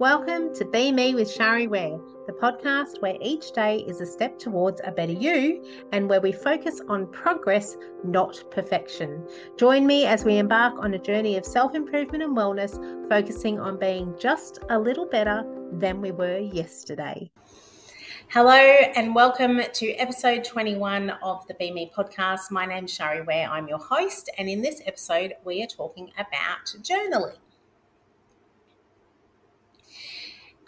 Welcome to B ME with Shari Ware, the podcast where each day is a step towards a better you and where we focus on progress, not perfection. Join me as we embark on a journey of self improvement and wellness, focusing on being just a little better than we were yesterday. Hello and welcome to episode 21 of the B ME podcast. My name's Shari Ware, I'm your host, and in this episode, we are talking about journaling.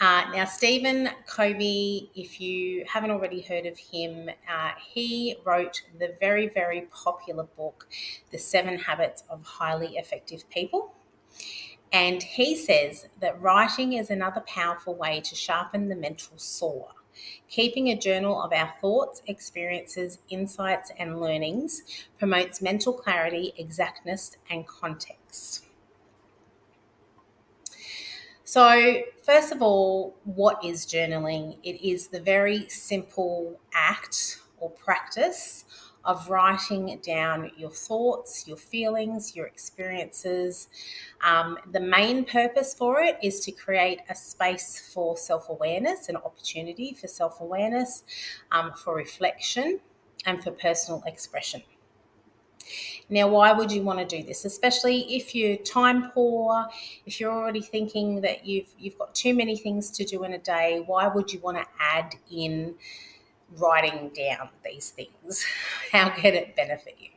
Uh, now, Stephen Covey, if you haven't already heard of him, uh, he wrote the very, very popular book, The Seven Habits of Highly Effective People. And he says that writing is another powerful way to sharpen the mental saw. Keeping a journal of our thoughts, experiences, insights, and learnings promotes mental clarity, exactness, and context. So, first of all, what is journaling? It is the very simple act or practice of writing down your thoughts, your feelings, your experiences. Um, the main purpose for it is to create a space for self awareness, an opportunity for self awareness, um, for reflection, and for personal expression. Now, why would you want to do this? Especially if you're time poor, if you're already thinking that you've you've got too many things to do in a day, why would you want to add in writing down these things? How can it benefit you?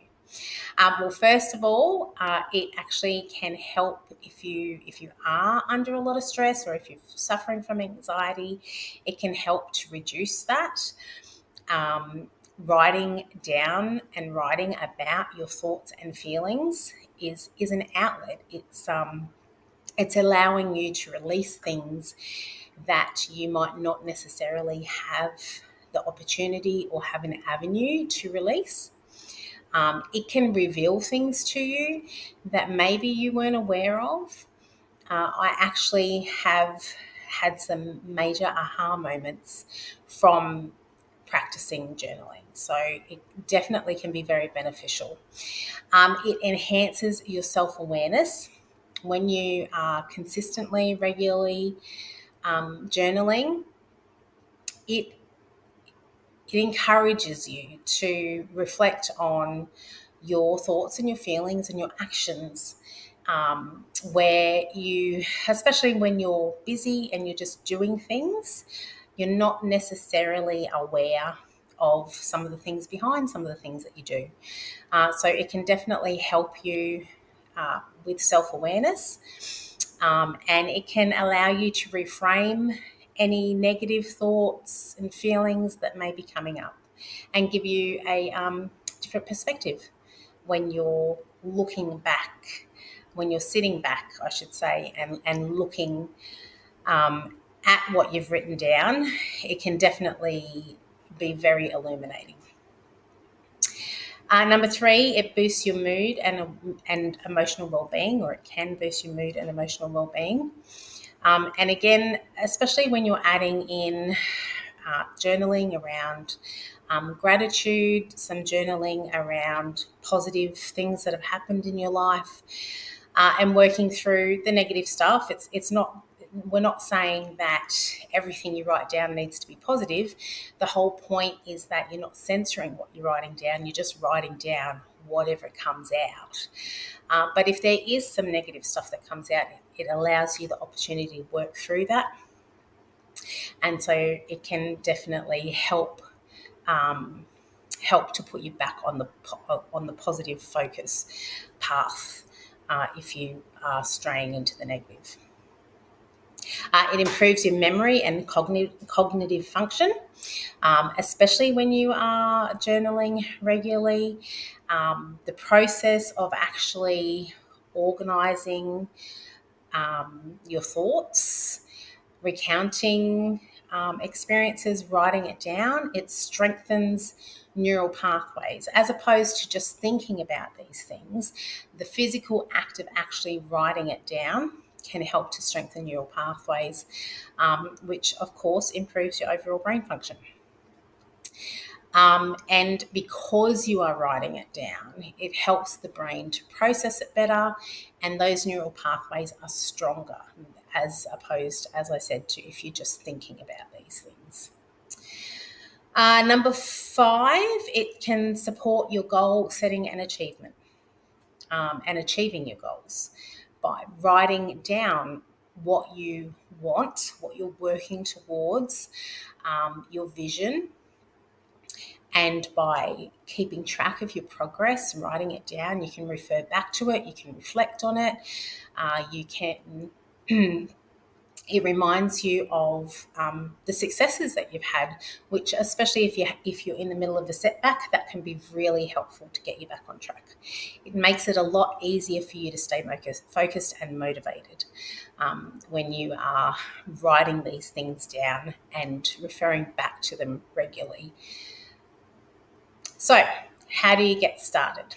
Um, well, first of all, uh, it actually can help if you if you are under a lot of stress or if you're suffering from anxiety. It can help to reduce that. Um, writing down and writing about your thoughts and feelings is is an outlet. It's um it's allowing you to release things that you might not necessarily have the opportunity or have an avenue to release. Um, it can reveal things to you that maybe you weren't aware of. Uh, I actually have had some major aha moments from practicing journaling. So it definitely can be very beneficial. Um, it enhances your self awareness when you are consistently, regularly um, journaling. It it encourages you to reflect on your thoughts and your feelings and your actions. Um, where you, especially when you're busy and you're just doing things, you're not necessarily aware of some of the things behind some of the things that you do. Uh, so it can definitely help you uh, with self awareness um, and it can allow you to reframe any negative thoughts and feelings that may be coming up and give you a um, different perspective when you're looking back, when you're sitting back, I should say, and, and looking um, at what you've written down, it can definitely be very illuminating. Uh, number three, it boosts your mood and, and emotional well-being, or it can boost your mood and emotional well-being. Um, and again, especially when you're adding in uh, journaling around um, gratitude, some journaling around positive things that have happened in your life, uh, and working through the negative stuff. It's it's not we're not saying that everything you write down needs to be positive. The whole point is that you're not censoring what you're writing down, you're just writing down whatever comes out. Uh, but if there is some negative stuff that comes out, it allows you the opportunity to work through that. And so it can definitely help. Um, help to put you back on the on the positive focus path uh, if you are straying into the negative. Uh, it improves your memory and cognitive, cognitive function, um, especially when you are journaling regularly. Um, the process of actually organizing um, your thoughts, recounting um, experiences, writing it down, it strengthens neural pathways as opposed to just thinking about these things. The physical act of actually writing it down can help to strengthen neural pathways, um, which of course improves your overall brain function. Um, and because you are writing it down, it helps the brain to process it better, and those neural pathways are stronger as opposed, as I said, to if you're just thinking about these things. Uh, number five, it can support your goal setting and achievement um, and achieving your goals by writing down what you want, what you're working towards, um, your vision, and by keeping track of your progress and writing it down, you can refer back to it, you can reflect on it, uh, you can it reminds you of um, the successes that you've had, which especially if you if you're in the middle of a setback, that can be really helpful to get you back on track. It makes it a lot easier for you to stay focused and motivated um, when you are writing these things down and referring back to them regularly. So, how do you get started?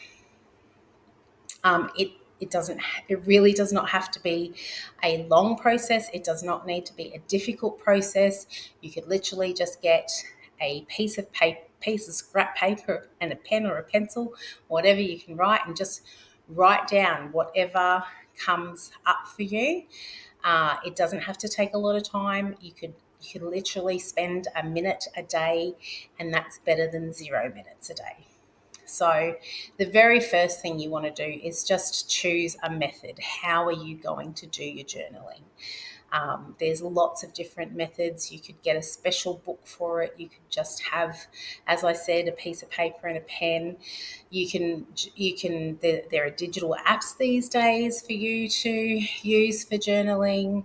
Um, it it doesn't, it really does not have to be a long process. It does not need to be a difficult process. You could literally just get a piece of paper, piece of scrap paper and a pen or a pencil, whatever you can write, and just write down whatever comes up for you. Uh, it doesn't have to take a lot of time. You could you could literally spend a minute a day, and that's better than zero minutes a day. So, the very first thing you want to do is just choose a method. How are you going to do your journaling? Um, there's lots of different methods. You could get a special book for it. You could just have, as I said, a piece of paper and a pen. You can, you can. There, there are digital apps these days for you to use for journaling.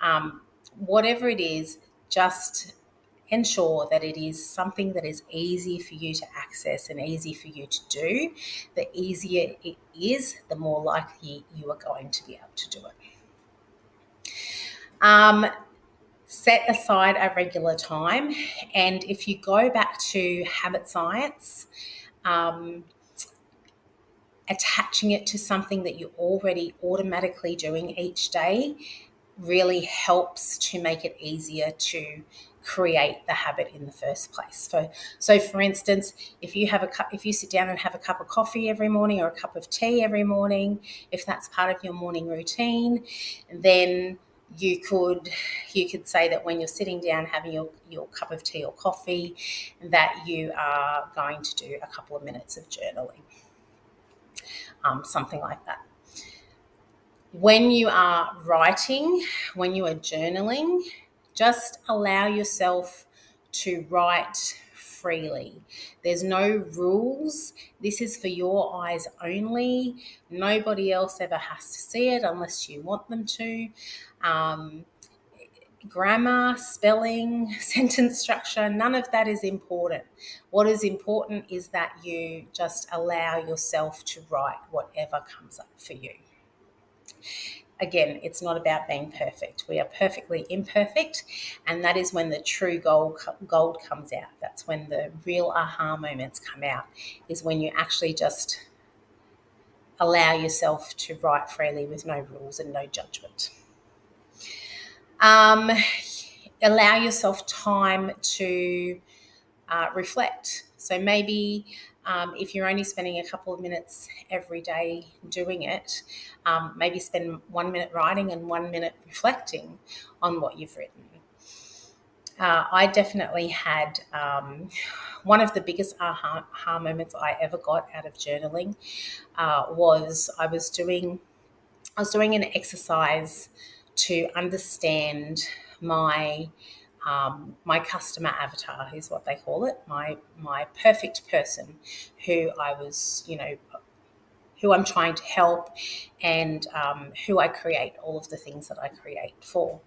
Um, whatever it is, just ensure that it is something that is easy for you to access and easy for you to do. The easier it is, the more likely you are going to be able to do it. Um, set aside a regular time, and if you go back to habit science, um, attaching it to something that you're already automatically doing each day really helps to make it easier to create the habit in the first place. So, so for instance, if you have a cup, if you sit down and have a cup of coffee every morning or a cup of tea every morning, if that's part of your morning routine, then you could you could say that when you're sitting down having your, your cup of tea or coffee that you are going to do a couple of minutes of journaling um, something like that when you are writing when you are journaling just allow yourself to write freely. There's no rules. This is for your eyes only. Nobody else ever has to see it unless you want them to. Um, grammar, spelling, sentence structure, none of that is important. What is important is that you just allow yourself to write whatever comes up for you again, it's not about being perfect. We are perfectly imperfect, and that is when the true gold gold comes out. That's when the real aha moments come out. Is when you actually just allow yourself to write freely with no rules and no judgment. Um, allow yourself time to uh, reflect. So maybe um, if you're only spending a couple of minutes every day doing it, um, maybe spend one minute writing and one minute reflecting on what you've written. Uh, I definitely had um, one of the biggest aha, moments I ever got out of journaling uh, was I was doing I was doing an exercise to understand my um, my customer avatar is what they call it, my my perfect person, who I was, you know, who I'm trying to help, and um, who I create all of the things that I create for.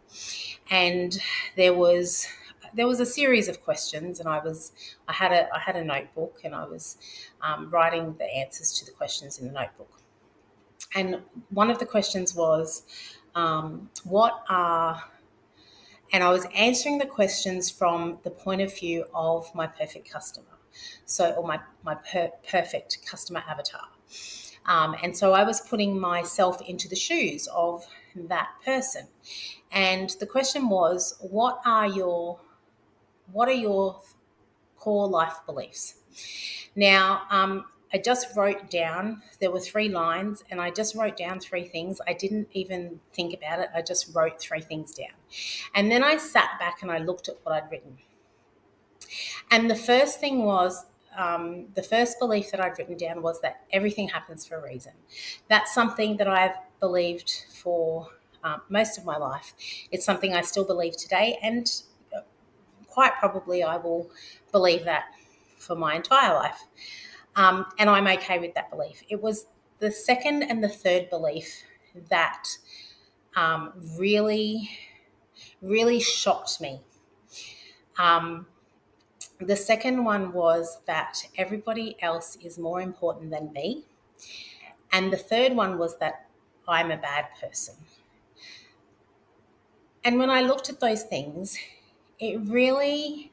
And there was there was a series of questions, and I was I had a I had a notebook, and I was um, writing the answers to the questions in the notebook. And one of the questions was, um, what are and I was answering the questions from the point of view of my perfect customer, so or my my per- perfect customer avatar. Um, and so I was putting myself into the shoes of that person. And the question was, what are your what are your core life beliefs? Now, um, I just wrote down, there were three lines, and I just wrote down three things. I didn't even think about it. I just wrote three things down. And then I sat back and I looked at what I'd written. And the first thing was, um, the first belief that I'd written down was that everything happens for a reason. That's something that I've believed for um, most of my life. It's something I still believe today, and uh, quite probably I will believe that for my entire life. Um, and I'm okay with that belief. It was the second and the third belief that um, really, really shocked me. Um, the second one was that everybody else is more important than me. And the third one was that I'm a bad person. And when I looked at those things, it really,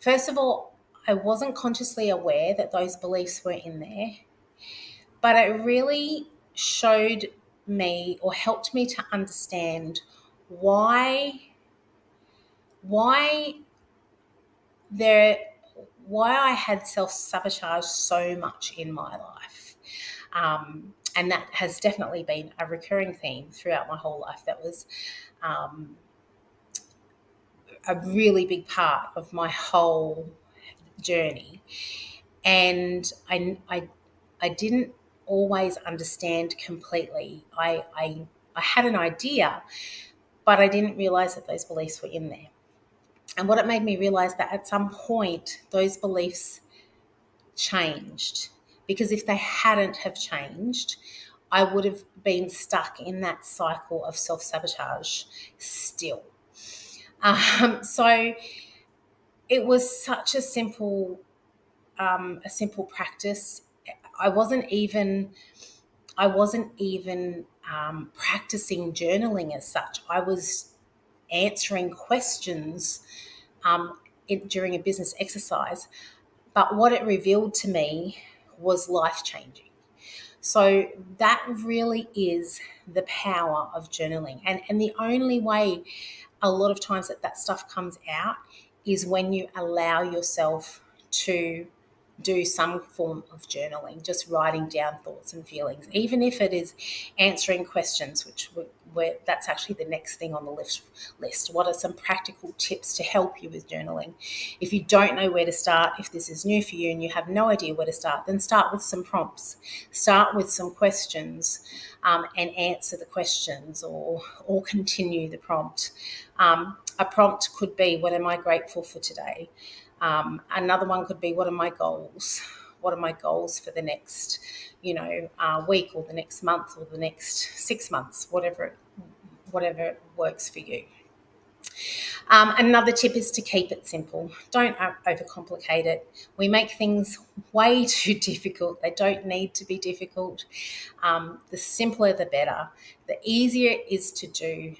first of all, I wasn't consciously aware that those beliefs were in there, but it really showed me or helped me to understand why why there why I had self sabotage so much in my life. Um, and that has definitely been a recurring theme throughout my whole life. That was um, a really big part of my whole journey. And I, I, I didn't always understand completely. I, I, I had an idea, but I didn't realize that those beliefs were in there. And what it made me realize that at some point, those beliefs changed. Because if they hadn't have changed, I would have been stuck in that cycle of self sabotage still. Um, so it was such a simple um, a simple practice. I wasn't even i wasn't even um, practicing journaling as such. I was answering questions um, in, during a business exercise. But what it revealed to me was life changing. So that really is the power of journaling. And and the only way a lot of times that that stuff comes out is when you allow yourself to do some form of journaling, just writing down thoughts and feelings, even if it is answering questions, which we're, that's actually the next thing on the list. List. What are some practical tips to help you with journaling? If you don't know where to start, if this is new for you and you have no idea where to start, then start with some prompts. Start with some questions um, and answer the questions, or or continue the prompt. Um, a prompt could be, What am I grateful for today? Um, another one could be, What are my goals? What are my goals for the next, you know, uh, week or the next month or the next six months, whatever, whatever works for you. Um, another tip is to keep it simple. Don't overcomplicate it. We make things way too difficult. They don't need to be difficult. Um, the simpler, the better. The easier it is to do,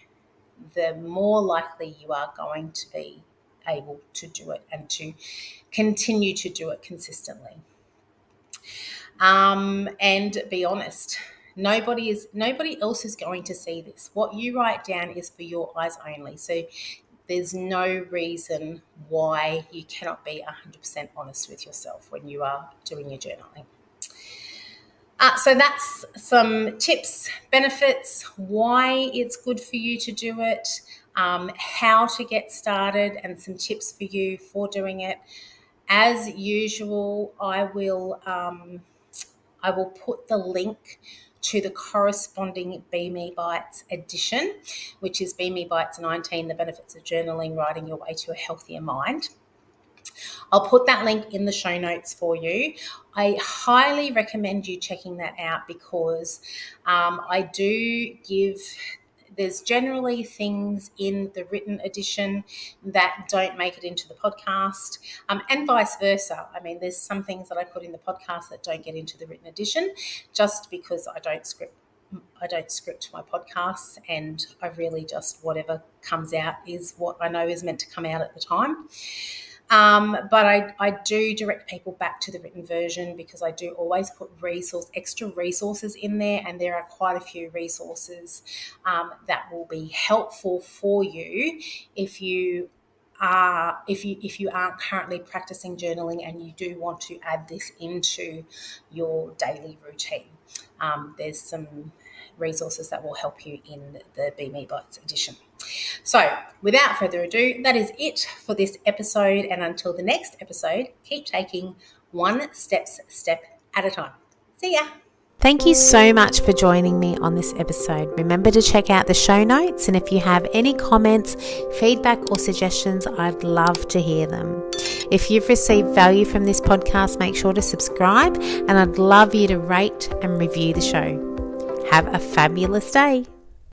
the more likely you are going to be able to do it and to continue to do it consistently. Um, and be honest. Nobody is nobody else is going to see this. What you write down is for your eyes only. So there's no reason why you cannot be 100% honest with yourself when you are doing your journaling. Uh, so that's some tips, benefits, why it's good for you to do it, um, how to get started, and some tips for you for doing it. As usual, I will um, I will put the link to the corresponding B ME Bites edition, which is B ME Bites 19: The Benefits of Journaling, Writing Your Way to a Healthier Mind. I'll put that link in the show notes for you. I highly recommend you checking that out because um, I do give there's generally things in the written edition that don't make it into the podcast, um, and vice versa. I mean, there's some things that I put in the podcast that don't get into the written edition just because I don't script I don't script my podcasts and I really just whatever comes out is what I know is meant to come out at the time. Um, but I, I do direct people back to the written version because I do always put resource extra resources in there, and there are quite a few resources um, that will be helpful for you if you are if you if you aren't currently practicing journaling and you do want to add this into your daily routine, um, there's some resources that will help you in the B ME Bites edition. So, without further ado, that is it for this episode. And until the next episode, keep taking one steps step at a time. See ya. Thank you so much for joining me on this episode. Remember to check out the show notes, and if you have any comments, feedback, or suggestions, I'd love to hear them. If you've received value from this podcast, make sure to subscribe, and I'd love you to rate and review the show. Have a fabulous day.